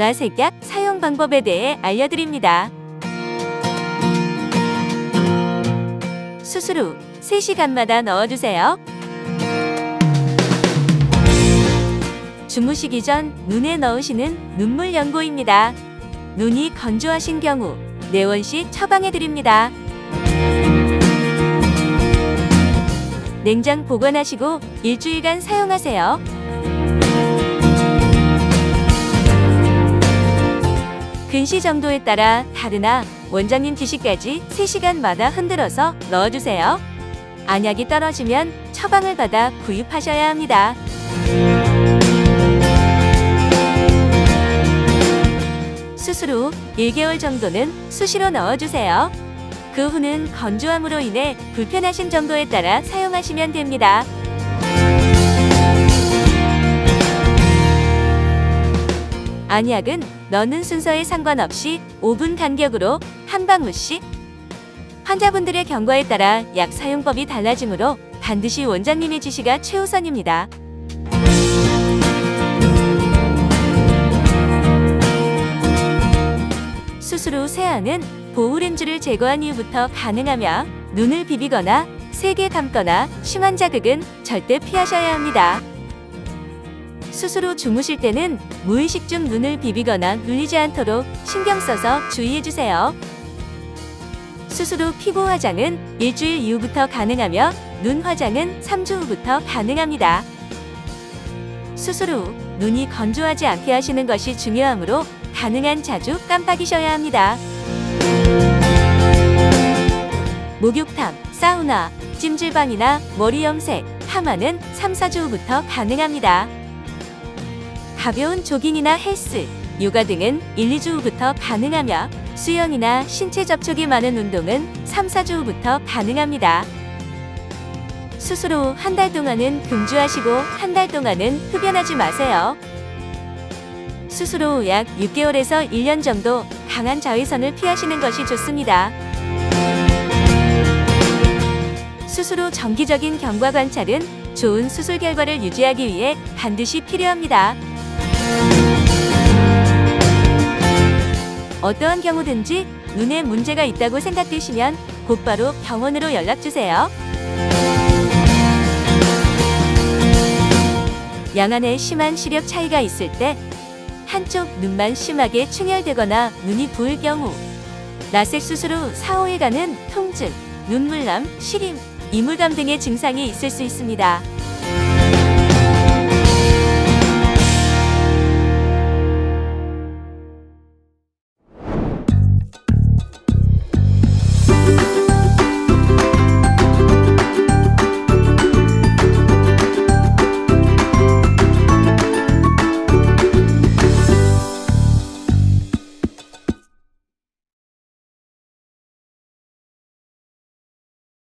라섹약 사용 방법에 대해 알려드립니다. 수술 후 3시간마다 넣어주세요. 주무시기 전 눈에 넣으시는 눈물 연고입니다. 눈이 건조하신 경우 내원 시 처방해 드립니다. 냉장 보관하시고 일주일간 사용하세요. 근시 정도에 따라 다르나 원장님 지시까지 3시간마다 흔들어서 넣어주세요. 안약이 떨어지면 처방을 받아 구입하셔야 합니다. 수술 후 1개월 정도는 수시로 넣어주세요. 그 후는 건조함으로 인해 불편하신 정도에 따라 사용하시면 됩니다. 안약은 넣는 순서에 상관없이 5분 간격으로 한 방울씩 환자분들의 경과에 따라 약 사용법이 달라지므로 반드시 원장님의 지시가 최우선입니다. 수술 후 세안은 보호렌즈를 제거한 이후부터 가능하며 눈을 비비거나 세게 감거나 심한 자극은 절대 피하셔야 합니다. 후 주무실 때는 무의식 중 눈을 비비거나 눌리지 않도록 신경 써서 주의해 주세요. 수술 후 피부 화장은 일주일 이후부터 가능하며 눈 화장은 3주 후부터 가능합니다. 후 눈이 건조하지 않게 하시는 것이 중요하므로 가능한 자주 깜빡이셔야 합니다. 목욕탕, 사우나, 찜질방이나 머리 염색, 파마는 3, 4주 후부터 가능합니다. 가벼운 조깅이나 헬스, 요가 등은 1, 2주 후부터 가능하며 수영이나 신체 접촉이 많은 운동은 3, 4주 후부터 가능합니다. 후한달 동안은 금주하시고 한 달 동안은 흡연하지 마세요. 후약 6개월에서 1년 정도 강한 자외선을 피하시는 것이 좋습니다. 후 정기적인 경과 관찰은 좋은 수술 결과를 유지하기 위해 반드시 필요합니다. 어떠한 경우든지 눈에 문제가 있다고 생각되시면 곧바로 병원으로 연락주세요. 양안에 심한 시력 차이가 있을 때 한쪽 눈만 심하게 충혈되거나 눈이 부을 경우 라섹 수술 후 4, 5일간은 통증, 눈물남, 시림, 이물감 등의 증상이 있을 수 있습니다.